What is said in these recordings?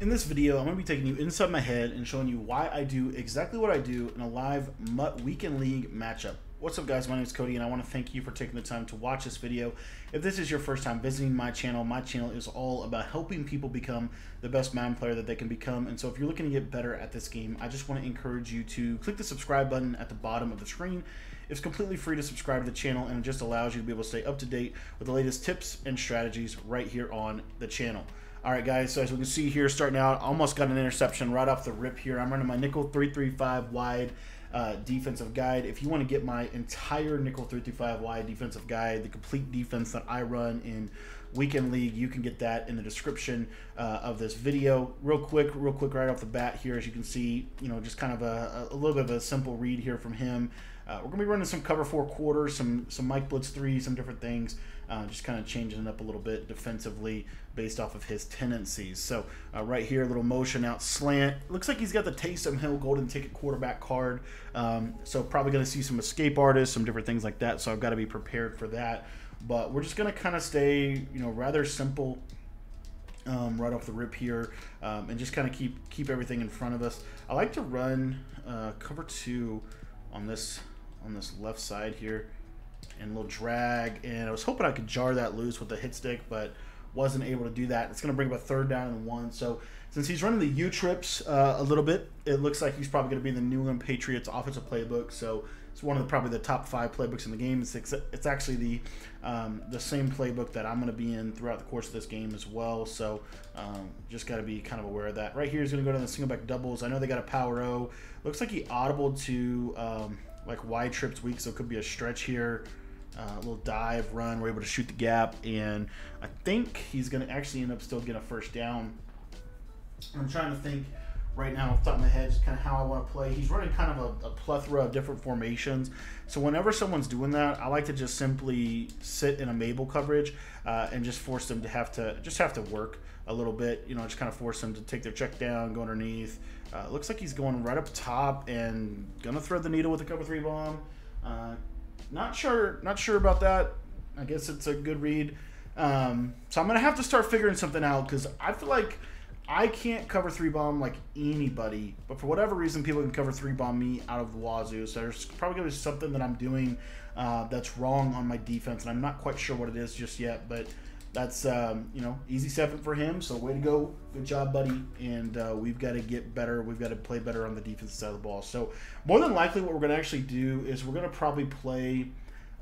In this video, I'm going to be taking you inside my head and showing you why I do exactly what I do in a live MUT Weekend League matchup. What's up guys, my name is Cody and I want to thank you for taking the time to watch this video. If this is your first time visiting my channel, my channel is all about helping people become the best Madden player that they can become. And so if you're looking to get better at this game, I just want to encourage you to click the subscribe button at the bottom of the screen. It's completely free to subscribe to the channel and it just allows you to be able to stay up to date with the latest tips and strategies right here on the channel. All right, guys, so as we can see here, starting out, almost got an interception right off the rip here. I'm running my nickel 335 wide uh, defensive guide. If you want to get my entire nickel 335 wide defensive guide, the complete defense that I run in Weekend League, you can get that in the description uh, of this video. Real quick, real quick, right off the bat here, as you can see, you know, just kind of a, a little bit of a simple read here from him. Uh, we're to be running some cover four quarters, some some Mike Blitz three, some different things, uh, just kind of changing it up a little bit defensively based off of his tendencies. So uh, right here, a little motion out slant. Looks like he's got the Taysom Hill Golden Ticket quarterback card. Um, so probably going to see some escape artists, some different things like that. So I've got to be prepared for that. But we're just going to kind of stay, you know, rather simple um, right off the rip here, um, and just kind of keep keep everything in front of us. I like to run uh, cover two on this on this left side here and little drag and I was hoping I could jar that loose with the hit stick but wasn't able to do that. It's going to bring up a third down and one. So since he's running the U trips uh, a little bit, it looks like he's probably going to be in the New England Patriots offensive playbook. So it's one of the probably the top five playbooks in the game. It's it's actually the um, the same playbook that I'm going to be in throughout the course of this game as well. So um, just got to be kind of aware of that. Right here is going to go to the single back doubles. I know they got a power O. Looks like he audible to um, like wide trips weak, so it could be a stretch here. Uh, little dive run. We're able to shoot the gap, and I think he's going to actually end up still getting a first down. I'm trying to think right now off the top of my head just kind of how I want to play. He's running kind of a, a, plethora of different formations. So whenever someone's doing that, I like to just simply sit in a Mabel coverage uh, and just force them to have to just have to work a little bit. You know, just kind of force them to take their check down, go underneath. Uh, looks like he's going right up top and gonna thread the needle with a cover three bomb. Uh, not sure, not sure about that. I guess it's a good read. Um, so I'm gonna have to start figuring something out because I feel like I can't cover three bomb like anybody, but for whatever reason, people can cover three bomb me out of the wazoo. So there's probably gonna be something that I'm doing uh, that's wrong on my defense, and I'm not quite sure what it is just yet. But that's um, you know easy seven for him. So way to go, good job, buddy. And uh, we've got to get better. We've got to play better on the defensive side of the ball. So more than likely, what we're going to actually do is we're going to probably play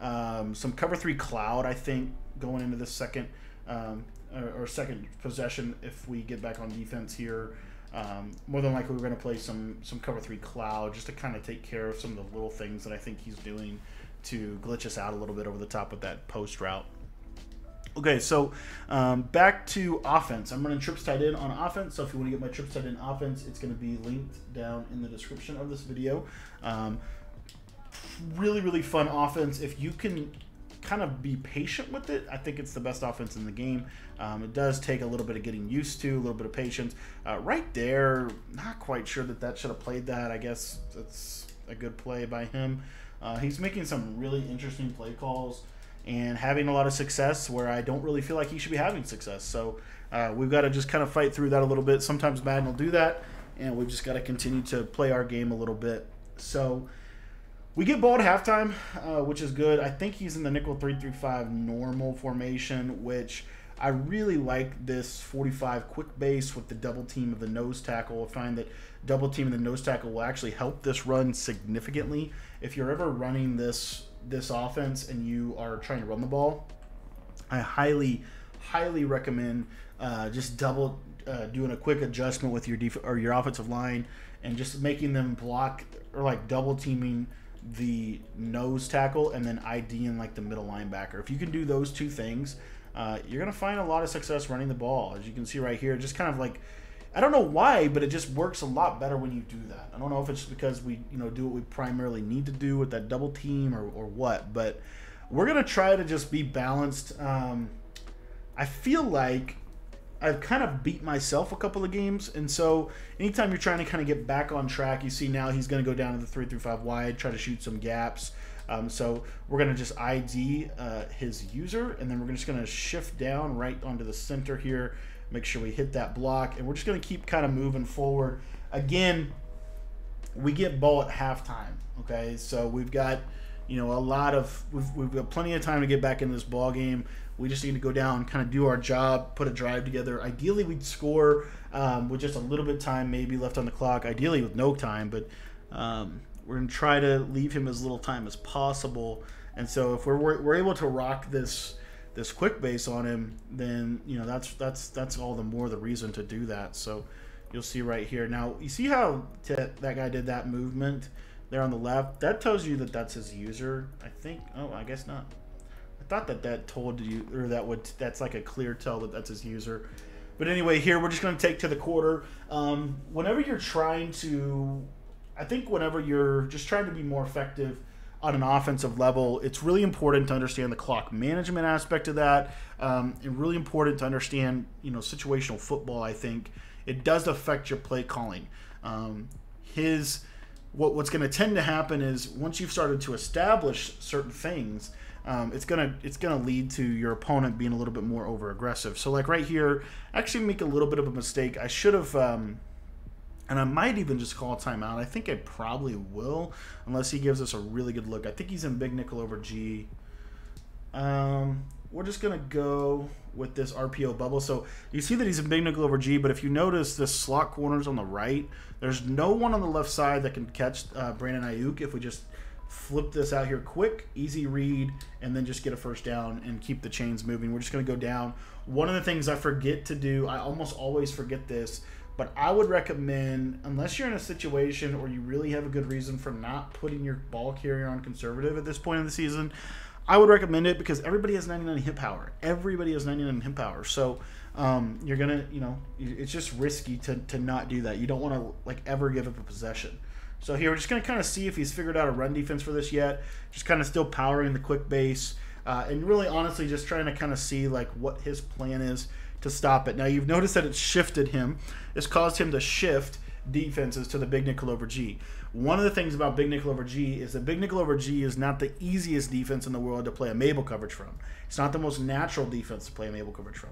um, some cover three cloud. I think going into the second um, or, or, second possession if we get back on defense here. Um, more than likely, we're going to play some some cover three cloud just to kind of take care of some of the little things that I think he's doing to glitch us out a little bit over the top with that post route. Okay, so um, back to offense. I'm running trips tight end on offense. So if you want to get my trips tight end offense, it's going to be linked down in the description of this video. Um, really, really fun offense. If you can kind of be patient with it, I think it's the best offense in the game. Um, it does take a little bit of getting used to, a little bit of patience. Uh, right there, not quite sure that that should have played that. I guess that's a good play by him. Uh, he's making some really interesting play calls and having a lot of success where I don't really feel like he should be having success. So uh, we've got to just kind of fight through that a little bit. Sometimes Madden will do that, and we've just got to continue to play our game a little bit. So we get ball at halftime, uh, which is good. I think he's in the nickel three three five normal formation, which I really like this 45 quick base with the double team of the nose tackle. I find that double team of the nose tackle will actually help this run significantly. If you're ever running this this offense and you are trying to run the ball, I highly, highly recommend uh, just double uh, doing a quick adjustment with your def- or your offensive line and just making them block or like double teaming the nose tackle and then IDing like the middle linebacker. If you can do those two things, uh, you're gonna find a lot of success running the ball. As you can see right here, just kind of like I don't know why, but it just works a lot better when you do that. I don't know if it's because we, you know, do what we primarily need to do with that double team or, or what, but we're gonna try to just be balanced. Um, I feel like I've kind of beat myself a couple of games, and so anytime you're trying to kind of get back on track, you see now he's going to go down to the three through five wide, try to shoot some gaps. Um, so we're going to just ID uh, his user, and then we're just going to shift down right onto the center here Make sure we hit that block, and we're just going to keep kind of moving forward. Again, we get ball at halftime. Okay, so we've got you know a lot of we've, we've got plenty of time to get back into this ball game. We just need to go down, kind of do our job, put a drive together. Ideally, we'd score um, with just a little bit of time maybe left on the clock. Ideally, with no time, but um, we're going to try to leave him as little time as possible. And so, if we're, we're, we're able to rock this this quick base on him, then you know that's that's that's all the more the reason to do that. So you'll see right here. Now you see how that guy did that movement there on the left. That tells you that that's his user. I think. Oh, I guess not. I thought that that told you or that would that's like a clear tell that that's his user. But anyway, here we're just going to take to the quarter. Um, whenever you're trying to, I think whenever you're just trying to be more effective on an offensive level, it's really important to understand the clock management aspect of that, um, and really important to understand, you know, situational football. I think it does affect your play calling. Um, his what, what's going to tend to happen is once you've started to establish certain things, um, it's gonna it's gonna lead to your opponent being a little bit more over aggressive. So like right here, actually make a little bit of a mistake. I should have. Um, and I might even just call timeout. I think I probably will, unless he gives us a really good look. I think he's in big nickel over G. Um, we're just to go with this RPO bubble. So you see that he's in big nickel over G, but if you notice the slot corners on the right, there's no one on the left side that can catch uh, Brandon Aiyuk if we just flip this out here quick, easy read, and then just get a first down and keep the chains moving. We're just going to go down. One of the things I forget to do, I almost always forget this, but I would recommend, unless you're in a situation or you really have a good reason for not putting your ball carrier on conservative at this point in the season, I would recommend it because everybody has 99 hit power. Everybody has 99 hit power. So um, you're gonna, you know, it's just risky to, to not do that. You don't want to like ever give up a possession. So here we're just gonna kind of see if he's figured out a run defense for this yet. Just kind of still powering the quick base, uh, and really honestly just trying to kind of see like what his plan is to stop it. Now you've noticed that it's shifted him. It's caused him to shift defenses to the big nickel over G. One of the things about big nickel over G is that big nickel over G is not the easiest defense in the world to play a Mabel coverage from. It's not the most natural defense to play a Mabel coverage from.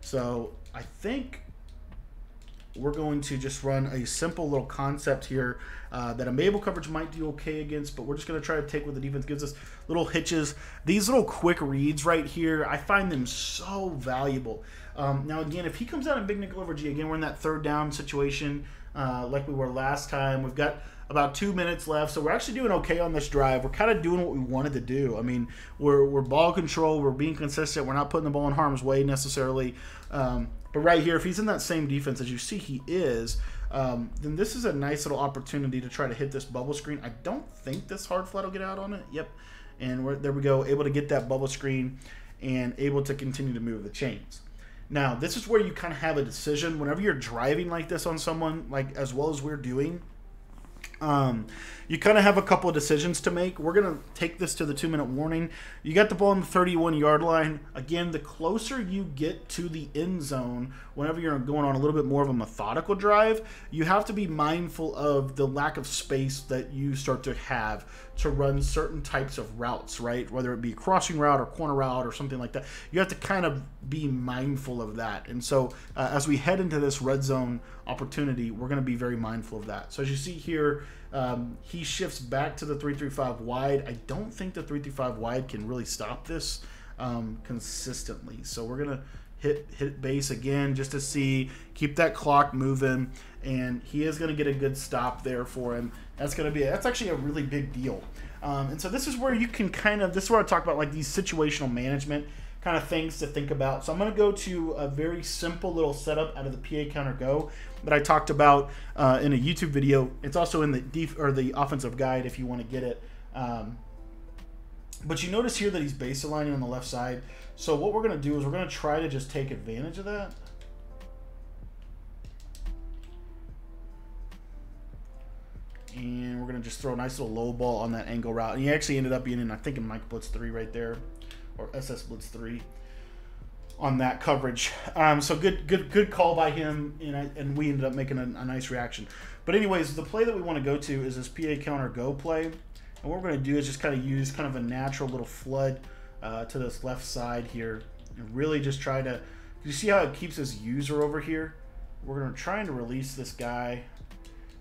So I think we're going to just run a simple little concept here uh, that a Mabel coverage might do okay against, but we're just going to try to take what the defense gives us. Little hitches. These little quick reads right here, I find them so valuable. Um, now, again, if he comes out in big nickel over G, again, we're in that third down situation uh, like we were last time. We've got about two minutes left, so we're actually doing okay on this drive. We're kind of doing what we wanted to do. I mean, we're, we're ball control, we're being consistent, we're not putting the ball in harm's way necessarily. Um, but right here, if he's in that same defense as you see he is, um, then this is a nice little opportunity to try to hit this bubble screen. I don't think this hard flat will get out on it. Yep. And there we go, able to get that bubble screen and able to continue to move the chains. Now, this is where you kind of have a decision. Whenever you're driving like this on someone, like as well as we're doing, um, you kind of have a couple of decisions to make. We're going to take this to the two minute warning. You got the ball on the 31 yard line. Again, the closer you get to the end zone, whenever you're going on a little bit more of a methodical drive, you have to be mindful of the lack of space that you start to have to run certain types of routes, right? Whether it be crossing route or corner route or something like that. You have to kind of be mindful of that. And so uh, as we head into this red zone opportunity, we're going to be very mindful of that. So as you see here, um, he shifts back to the 335 wide. I don't think the 335 wide can really stop this um, consistently. So we're going to hit hit base again just to see, keep that clock moving, and he is going to get a good stop there for him. That's to be that's actually a really big deal. Um, and so this is where you can kind of this is where I talk about like these situational management kind of things to think about. So I'm going to go to a very simple little setup out of the PA Counter Go that I talked about uh, in a YouTube video. It's also in the def- or the offensive guide if you want to get it. Um, but you notice here that he's base aligning on the left side. So what we're going to do is we're going to try to just take advantage of that. And we're going to just throw a nice little low ball on that angle route. And he actually ended up being in, I think, in Mike Blitz 3 right there. Or SS Blitz 3 on that coverage. Um, so good, good, good call by him, and, I, and we ended up making a, a, nice reaction. But anyways, the play that we want to go to is this PA counter go play, and what we're going to do is just kind of use kind of a natural little flood uh, to this left side here, and really just try to You see how it keeps his user over here? We're gonna trying to release this guy,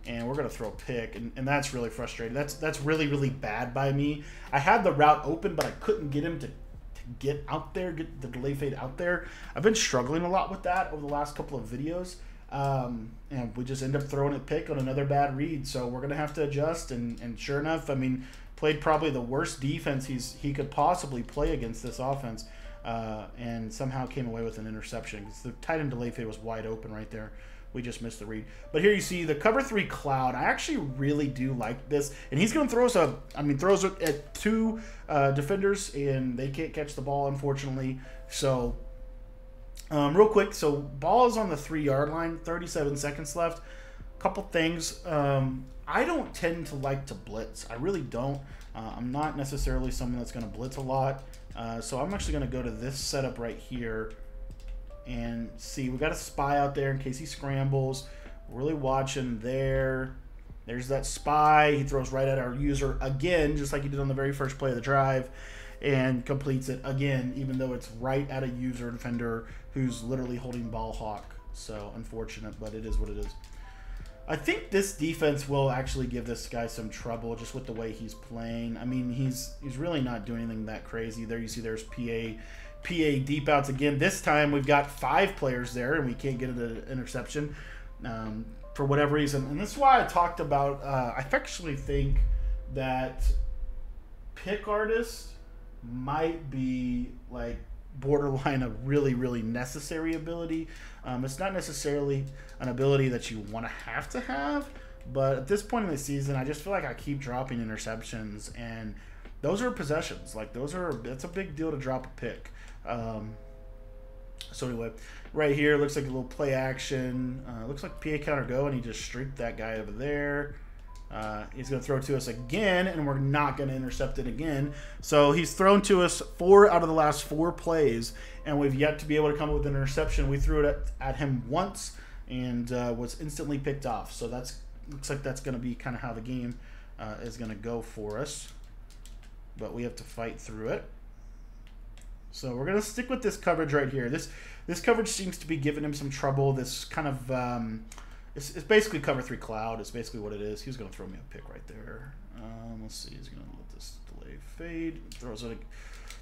and we're gonna throw a pick, and, and that's really frustrating. That's that's really really bad by me. I had the route open, but I couldn't get him to, to get out there, get the delay fade out there. I've been struggling a lot with that over the last couple of videos. Um, and we just end up throwing a pick on another bad read. So we're gonna have to adjust. And, and sure enough, I mean, played probably the worst defense he's he could possibly play against this offense, uh, and somehow came away with an interception the tight end delay fade was wide open right there. We just missed the read. But here you see the cover three cloud. I actually really do like this, and he's going to throw us a. I mean, throws it at two uh, defenders, and they can't catch the ball unfortunately. So um, real quick, so ball is on the three yard line, 37 seconds left. Couple things. Um, I don't tend to like to blitz. I really don't. Uh, I'm not necessarily someone that's going to blitz a lot. Uh, so I'm actually going to go to this setup right here and see. We got a spy out there in case he scrambles. Really watching there. There's that spy. He throws right at our user again, just like he did on the very first play of the drive and completes it again, even though it's right at a user defender who's literally holding ball hawk. So unfortunate, but it is what it is. I think this defense will actually give this guy some trouble just with the way he's playing. I mean, he's he's really not doing anything that crazy. There you see there's PA PA deep outs again. This time we've got five players there and we can't get an interception um, for whatever reason. And this is why I talked about. Uh, I actually think that pick artist might be like borderline a really really necessary ability um, it's not necessarily an ability that you want to have to have but at this point in the season i just feel like i keep dropping interceptions and those are possessions like those are it's a big deal to drop a pick um, so anyway right here looks like a little play action uh, looks like pa counter go and he just streaked that guy over there uh, he's going to throw to us again, and we're not going to intercept it again. So he's thrown to us four out of the last four plays, and we've yet to be able to come up with an interception. We threw it at, at him once and uh, was instantly picked off. So that's looks like that's going to be kind of how the game uh, is going to go for us. But we have to fight through it. So we're going to stick with this coverage right here. This this coverage seems to be giving him some trouble. This kind of um, it's, it's basically cover three cloud. It's basically what it is. He's going to throw me a pick right there. Um, let's see. He's to let this delay fade. Throws it,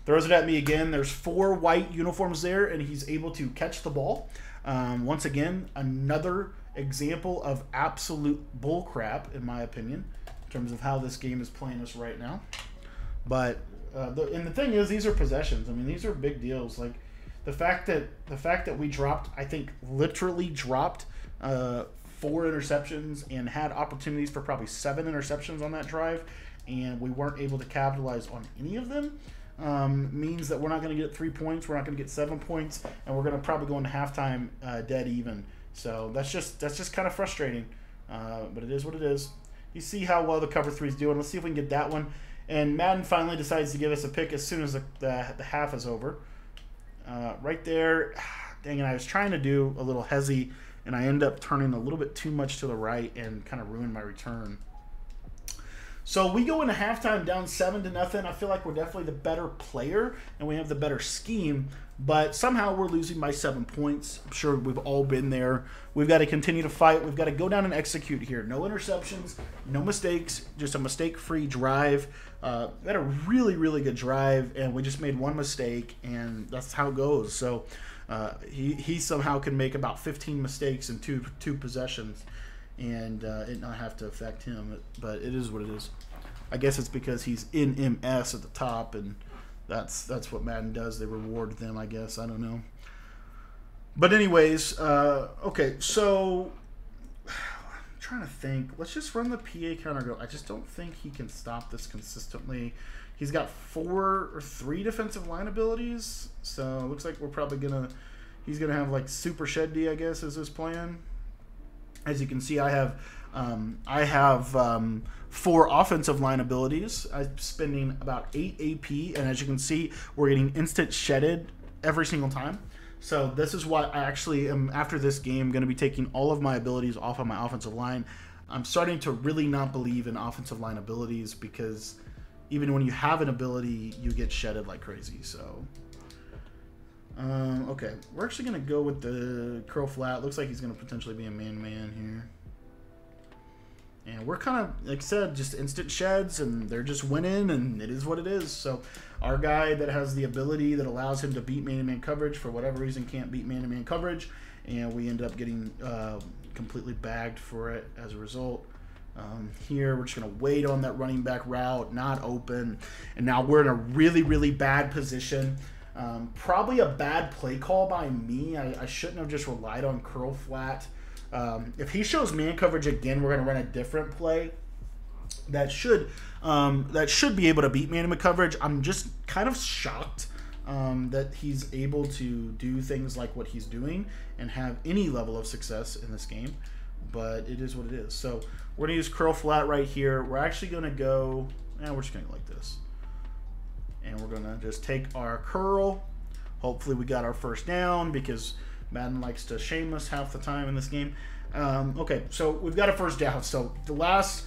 throws it at me again. There's four white uniforms there, and he's able to catch the ball. Um, once again, another example of absolute bullcrap, in my opinion, in terms of how this game is playing us right now. But uh, the, and the thing is, these are possessions. I mean, these are big deals. Like the fact that the fact that we dropped, I think, literally dropped uh, four interceptions and had opportunities for probably seven interceptions on that drive, and we weren't able to capitalize on any of them. Um, means that we're not going to get three points, we're not going to get seven points, and we're going to probably go into halftime uh, dead even. So that's just that's just kind of frustrating, uh, but it is what it is. You see how well the cover three is doing. Let's see if we can get that one. And Madden finally decides to give us a pick as soon as the, the, the half is over. Uh, right there, dang it, I was trying to do a little hezzy and I end up turning a little bit too much to the right and kind of ruin my return. So we go into halftime down seven to nothing. I feel like we're definitely the better player and we have the better scheme, but somehow we're losing by seven points. I'm sure we've all been there. We've got to continue to fight. We've got to go down and execute here. No interceptions, no mistakes, just a mistake-free drive. Uh, had a really, really good drive, and we just made one mistake, and that's how it goes. So uh, he he somehow can make about 15 mistakes in two two possessions, and uh, it not have to affect him. But it is what it is. I guess it's because he's in MS at the top, and that's that's what Madden does. They reward them. I guess I don't know. But anyways, uh, okay. So trying to think. Let's just run the PA counter go. I just don't think he can stop this consistently. He's got four or three defensive line abilities, so it looks like we're probably gonna. He's gonna have like super shed D, I guess, is his plan. As you can see, I have um, I have um, four offensive line abilities. I'm spending about eight AP, and as you can see, we're getting instant shedded every single time. So this is why I actually am after this game going to be taking all of my abilities off of my offensive line. I'm starting to really not believe in offensive line abilities because even when you have an ability, you get shedded like crazy. So Um, okay, we're actually going to go with the curl flat. Looks like he's going to potentially be a man-man here. And we're kind of, like I said, just instant sheds, and they're just winning, and it is what it is. So our guy that has the ability that allows him to beat man-to-man coverage, for whatever reason, can't beat man-to-man coverage, and we end up getting uh, completely bagged for it as a result. Um, here, we're just going to wait on that running back route, not open. And now we're in a really, really bad position. Um, probably a bad play call by me. I, I, shouldn't have just relied on curl flat. Um, if he shows man coverage again, we're going to run a different play that should um, that should be able to beat man coverage. I'm just kind of shocked um, that he's able to do things like what he's doing and have any level of success in this game. But it is what it is. So we're to use curl flat right here. We're actually going to go, and eh, we're just to go like this. And we're going to just take our curl. Hopefully we got our first down because Madden likes to shame us half the time in this game. Um, okay, so we've got a first down. So the last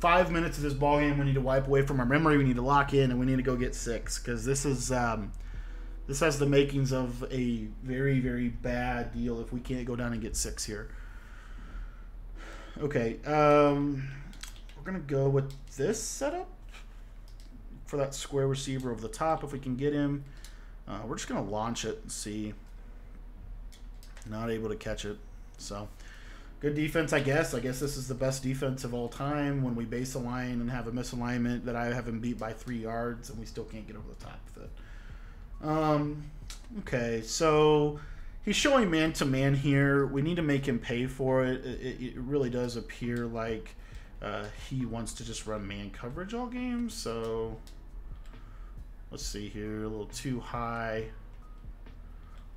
five minutes of this ball game, we need to wipe away from our memory. We need to lock in, and we need to go get six because this is um, this has the makings of a very very bad deal if we can't go down and get six here. Okay, um, we're gonna go with this setup for that square receiver over the top if we can get him. Uh, we're just gonna launch it and see. Not able to catch it, so good defense, I guess. I guess this is the best defense of all time when we base a line and have a misalignment that I have him beat by three yards and we still can't get over the top of it. Um, okay, so he's showing man to man here. We need to make him pay for it. It, it really does appear like uh, he wants to just run man coverage all games. So let's see here, a little too high.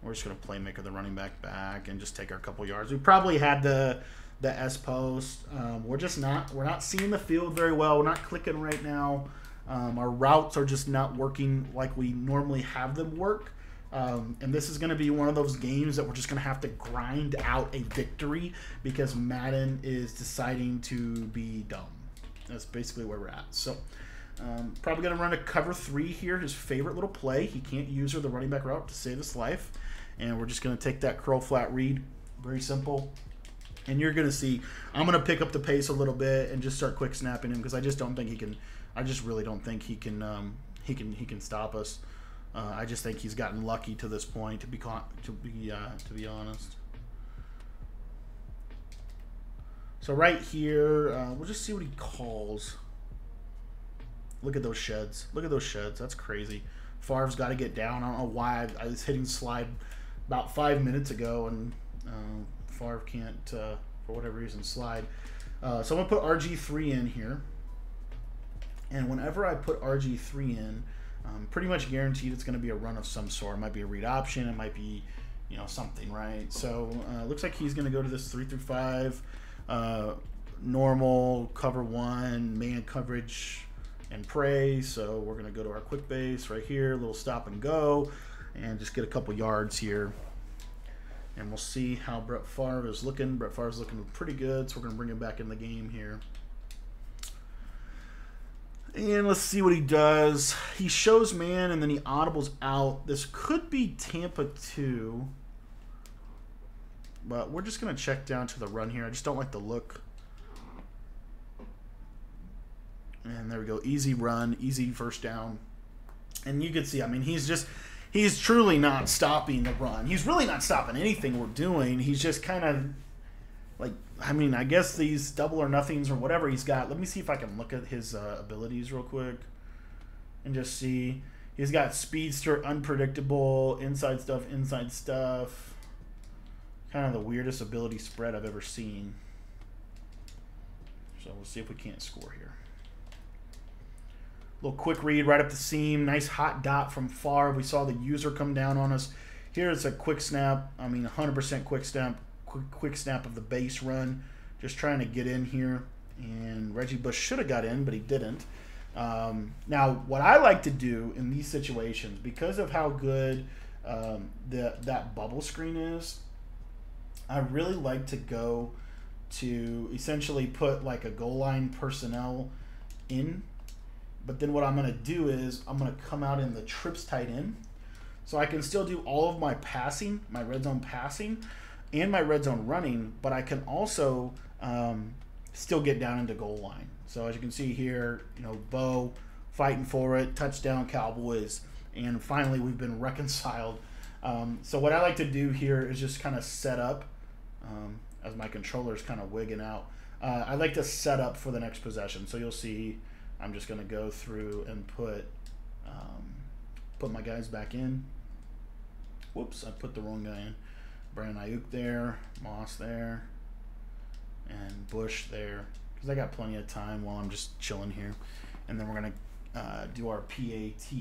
We're just going to playmaker the running back back and just take our couple yards. We probably had the the S post. Um, we're just not we're not seeing the field very well. We're not clicking right now. Um, our routes are just not working like we normally have them work. Um, and this is going to be one of those games that we're just going to have to grind out a victory because Madden is deciding to be dumb. That's basically where we're at. So, um, probably going to run a cover three here, his favorite little play. He can't use her the running back route to save his life. And we're just going to take that curl flat read. Very simple. And you're going to see, I'm going to pick up the pace a little bit and just start quick snapping him because I just don't think he can, I just really don't think he can, um, he can, he can stop us. Uh, I just think he's gotten lucky to this point. To be to be uh, to be honest. So right here, uh, we'll just see what he calls. Look at those sheds. Look at those sheds. That's crazy. Favre's got to get down. I don't know why I, I, was hitting slide about five minutes ago, and uh, Favre can't, uh, for whatever reason, slide. Uh, so I'm going to put RG3 in here. And whenever I put RG3 in, um, pretty much guaranteed it's going to be a run of some sort. It might be a read option. It might be, you know, something, right? So uh, looks like he's going to go to this three through five, uh, normal cover one, man coverage, and pray. So we're going to go to our quick base right here, little stop and go, and just get a couple yards here. And we'll see how Brett Favre is looking. Brett Favre is looking pretty good, so we're going to bring him back in the game here. And let's see what he does. He shows man and then he audibles out. This could be Tampa 2. But we're just going to check down to the run here. I just don't like the look. And there we go. Easy run, easy first down. And you can see, I mean, he's just, he's truly not stopping the run. He's really not stopping anything we're doing. He's just kind of like I mean, I guess these double or nothings or whatever he's got. Let me see if I can look at his uh, abilities real quick and just see. He's got speedster, unpredictable, inside stuff, inside stuff. Kind of the weirdest ability spread I've ever seen. So we'll see if we can't score here. Little quick read right up the seam. Nice hot dot from far. We saw the user come down on us. Here's a quick snap. I mean, 100% quick snap quick, quick snap of the base run, just trying to get in here. And Reggie Bush should have got in, but he didn't. Um, now, what I like to do in these situations, because of how good um, the, that bubble screen is, I really like to go to essentially put like a goal line personnel in. But then what I'm going to do is I'm going to come out in the trips tight end. So I can still do all of my passing, my red zone passing, and my red zone running, but I can also um, still get down into goal line. So as you can see here, you know, Bo fighting for it, touchdown Cowboys, and finally we've been reconciled. Um, so what I like to do here is just kind of set up um, as my controller is kind of wigging out. Uh, I like to set up for the next possession. So you'll see I'm just going to go through and put um, put my guys back in. Whoops, I put the wrong guy in. Brandon Aiyuk there, Moss there, and Bush there. Because I got plenty of time while I'm just chilling here. And then we're going to uh, do our PAT.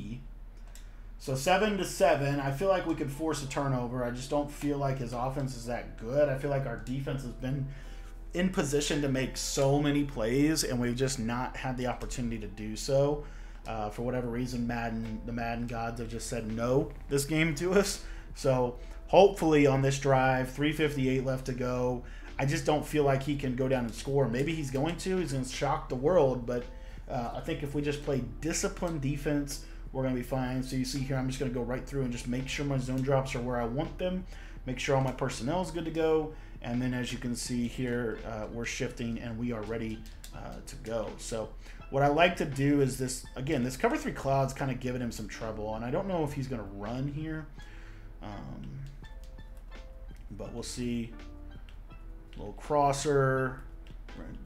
So seven to seven. I feel like we could force a turnover. I just don't feel like his offense is that good. I feel like our defense has been in position to make so many plays, and we've just not had the opportunity to do so. Uh, for whatever reason, Madden, the Madden gods have just said no this game to us. So hopefully on this drive, 358 left to go. I just don't feel like he can go down and score. Maybe he's going to. He's going to shock the world, but uh, I think if we just play disciplined defense, we're going to be fine. So you see here, I'm just going to go right through and just make sure my zone drops are where I want them. Make sure all my personnel is good to go. And then as you can see here, uh, we're shifting and we are ready uh, to go. So what I like to do is this, again, this cover three clouds kind of giving him some trouble. And I don't know if he's going to run here. Um, but we'll see. Little crosser.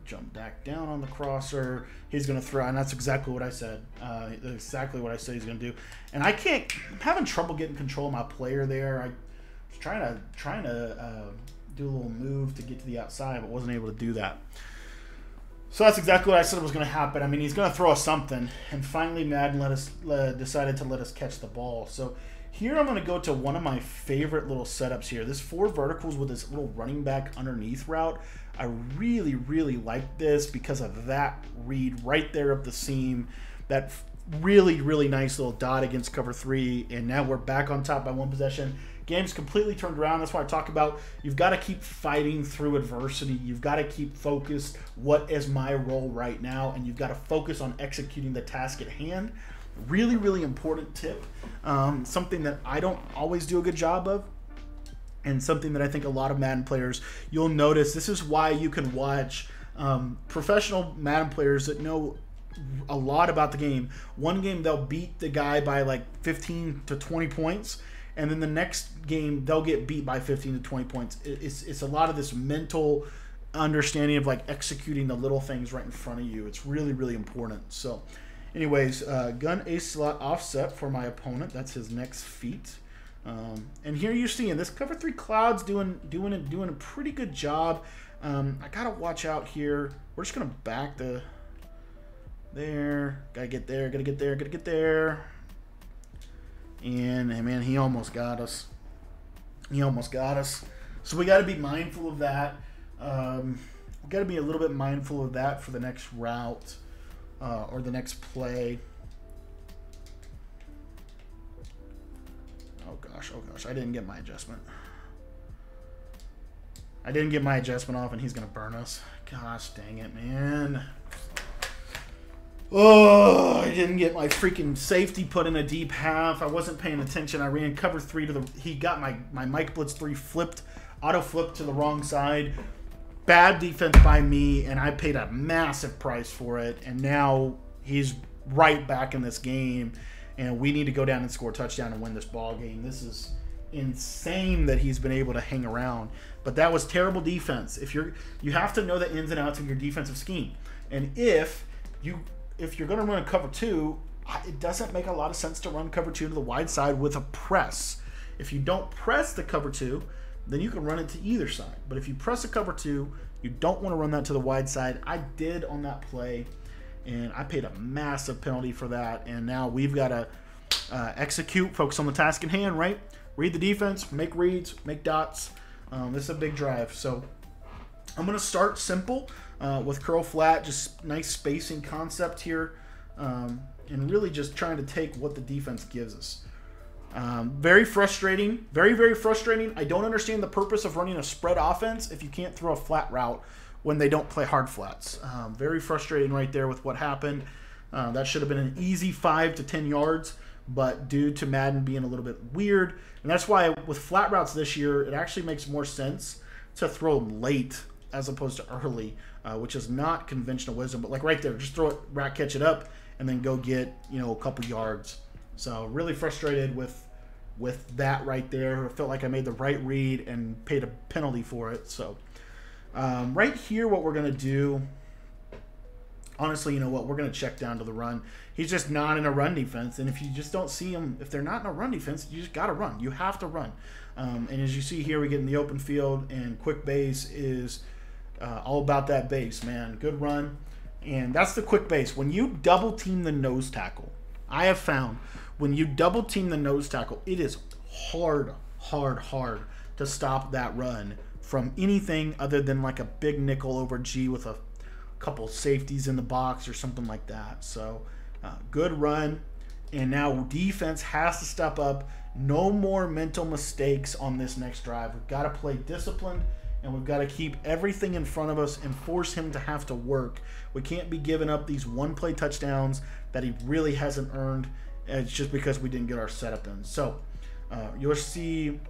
Jump back down on the crosser. He's going to throw, and that's exactly what I said. Uh, exactly what I said he's going to do. And I can't. I'm having trouble getting control of my player there. I was trying to trying to uh, do a little move to get to the outside, but wasn't able to do that. So that's exactly what I said was going to happen. I mean, he's going to throw us something, and finally Madden let us decided to let us catch the ball. So here I'm going to go to one of my favorite little setups here. This four verticals with this little running back underneath route. I really, really like this because of that read right there up the seam. That really, really nice little dot against cover three. And now we're back on top by one possession. Game's completely turned around. That's why I talk about you've got to keep fighting through adversity. You've got to keep focused. What is my role right now? And you've got to focus on executing the task at hand. Really, really important tip. Um, something that I don't always do a good job of, and something that I think a lot of Madden players you'll notice. This is why you can watch um, professional Madden players that know a lot about the game. One game they'll beat the guy by like 15 to 20 points, and then the next game they'll get beat by 15 to 20 points. It's it's a lot of this mental understanding of like executing the little things right in front of you. It's really really important. So Anyways, uh, gun a slot offset for my opponent. That's his next feat. Um, and here you're seeing this cover three clouds doing doing it doing a pretty good job. Um, I gotta watch out here. We're just gonna back the there. Gotta get there. Gotta get there. Gotta get there. And man, he almost got us. He almost got us. So we got to be mindful of that. Um, we got to be a little bit mindful of that for the next route uh, or the next play. Oh gosh, oh gosh, I didn't get my adjustment. I didn't get my adjustment off and he's going to burn us. Gosh dang it, man. Oh, I didn't get my freaking safety put in a deep half. I wasn't paying attention. I ran cover three to the. He got my my Mike Blitz three flipped, auto flipped to the wrong side bad defense by me, and I paid a massive price for it. And now he's right back in this game, and we need to go down and score a touchdown and win this ball game. This is insane that he's been able to hang around. But that was terrible defense. If you're you have to know the ins and outs of your defensive scheme. And if you if you're going to run a cover 2, it doesn't make a lot of sense to run cover 2 to the wide side with a press. If you don't press the cover 2, then you can run it to either side. But if you press a cover two, you don't want to run that to the wide side. I did on that play, and I paid a massive penalty for that. And now we've got to uh, execute, focus on the task in hand, right? Read the defense, make reads, make dots. Um, this is a big drive. So I'm going to start simple uh, with curl flat, just nice spacing concept here, um, and really just trying to take what the defense gives us. Um, very frustrating. Very, very frustrating. I don't understand the purpose of running a spread offense if you can't throw a flat route when they don't play hard flats. Um, very frustrating right there with what happened. Uh, that should have been an easy five to ten yards, but due to Madden being a little bit weird, and that's why with flat routes this year, it actually makes more sense to throw them late as opposed to early, uh, which is not conventional wisdom. But like right there, just throw it, RAC catch it up, and then go get you know a couple yards. So really frustrated with with that right there. I felt like I made the right read and paid a penalty for it. So um, right here, what we're gonna do. Honestly, you know what? We're gonna check down to the run. He's just not in a run defense, and if you just don't see him, if they're not in a run defense, you just gotta run. You have to run. Um, and as you see here, we get in the open field, and quick base is uh, all about that base, man. Good run. And that's the quick base. When you double team the nose tackle, I have found when you double team the nose tackle, it is hard, hard, hard to stop that run from anything other than like a big nickel over G with a couple safeties in the box or something like that. So, uh, good run. And now defense has to step up. No more mental mistakes on this next drive. We've got to play disciplined and we've got to keep everything in front of us and force him to have to work. We can't be giving up these one play touchdowns that he really hasn't earned it's just because we didn't get our setup in. So uh, you'll see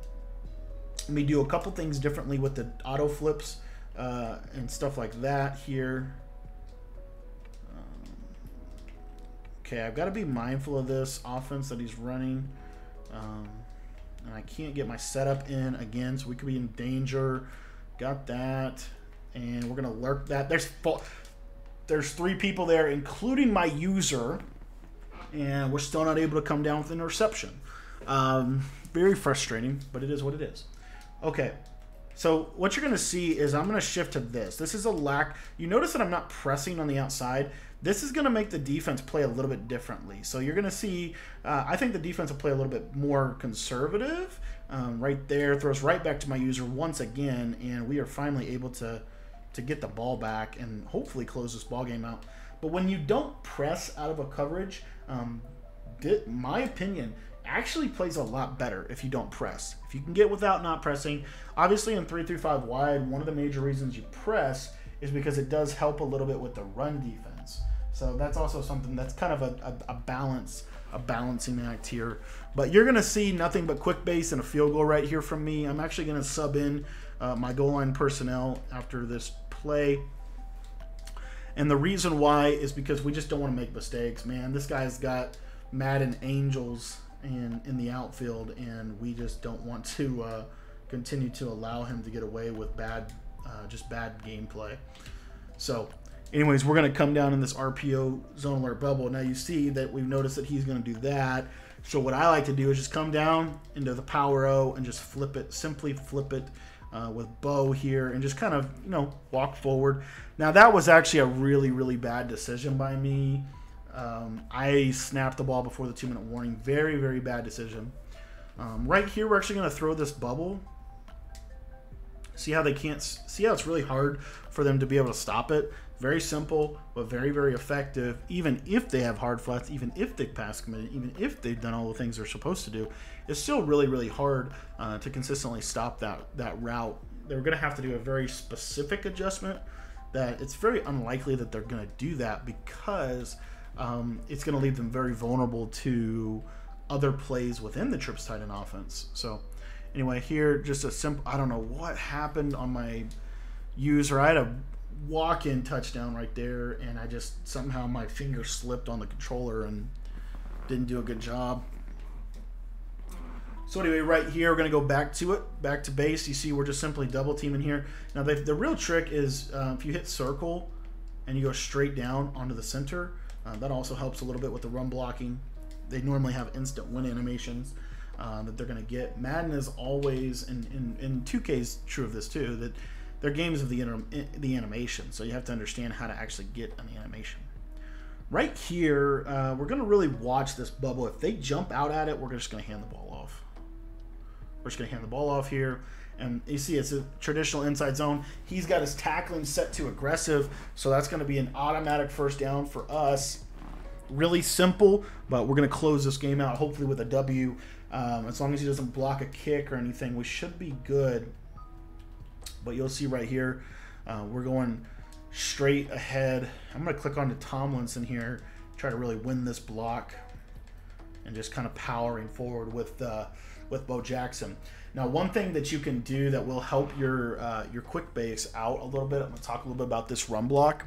me do a couple things differently with the auto flips uh, and stuff like that here. Um, okay, I've got to be mindful of this offense that he's running. Um, and I can't get my setup in again, so we could be in danger. Got that. And we're going to lurk that. There's four. there's three people there, including my user and we're still not able to come down with an interception. Um, very frustrating, but it is what it is. Okay, so what you're going to see is I'm going to shift to this. This is a lack. You notice that I'm not pressing on the outside. This is going to make the defense play a little bit differently. So you're going to see, uh, I think the defense will play a little bit more conservative. Um, right there, throws right back to my user once again, and we are finally able to to get the ball back and hopefully close this ball game out. But when you don't press out of a coverage, um, my opinion, actually plays a lot better if you don't press. If you can get without not pressing, obviously in 3 through 5 wide, one of the major reasons you press is because it does help a little bit with the run defense. So that's also something that's kind of a, a, a balance, a balancing act here. But you're going to see nothing but quick base and a field goal right here from me. I'm actually going to sub in uh, my goal line personnel after this play. And the reason why is because we just don't want to make mistakes, man. This guy's got Madden Angels in, in the outfield, and we just don't want to uh, continue to allow him to get away with bad, uh, just bad gameplay. So, anyways, we're going to come down in this RPO zone alert bubble. Now you see that we've noticed that he's going to do that. So what I like to do is just come down into the power O and just flip it, simply flip it uh, with bow here and just kind of, you know, walk forward. Now, that was actually a really, really bad decision by me. Um, I snapped the ball before the two minute warning. Very, very bad decision. Um, right here, we're actually going to throw this bubble. See how they can't, see how it's really hard for them to be able to stop it? Very simple, but very, very effective. Even if they have hard flats, even if they pass committed, even if they've done all the things they're supposed to do, it's still really, really hard uh, to consistently stop that that route. They're going to have to do a very specific adjustment. That it's very unlikely that they're going to do that because um, it's going to leave them very vulnerable to other plays within the trips tight end offense. So anyway, here just a simple. I don't know what happened on my user. I had a walk-in touchdown right there, and I just somehow my finger slipped on the controller and didn't do a good job. So anyway, right here, we're going to go back to it, back to base. You see we're just simply double teaming here. Now, the, the real trick is uh, if you hit circle and you go straight down onto the center, uh, that also helps a little bit with the run blocking. They normally have instant win animations uh, that they're going to get. Madden is always, and in, in, in 2K is true of this too, that they're games of the, the animation. So you have to understand how to actually get an animation. Right here, uh, we're going to really watch this bubble. If they jump out at it, we're just going to hand the ball off. We're just going to hand the ball off here. And you see it's a traditional inside zone. He's got his tackling set to aggressive, so that's going to be an automatic first down for us. Really simple, but we're going to close this game out hopefully with a W. Um, as long as he doesn't block a kick or anything, we should be good. But you'll see right here, uh, we're going straight ahead. I'm going to click on to Tomlinson here, try to really win this block. and just kind of powering forward with uh, with Bo Jackson. Now, one thing that you can do that will help your uh, your quick base out a little bit. I'm gonna talk a little bit about this run block.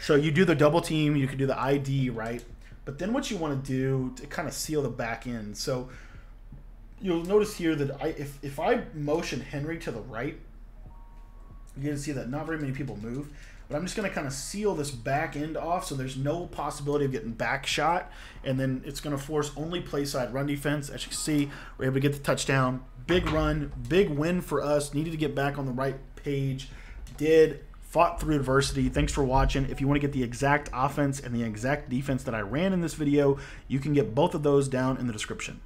So you do the double team, you can do the ID, right? But then what you want to do to kind of seal the back end. So you'll notice here that I if, if I motion Henry to the right, you're gonna see that not very many people move. But I'm just gonna kind of seal this back end off so there's no possibility of getting back shot. And then it's gonna force only play side run defense. As you can see, we're able to get the touchdown. Big run, big win for us. Needed to get back on the right page. Did fought through adversity. Thanks for watching. If you want to get the exact offense and the exact defense that I ran in this video, you can get both of those down in the description.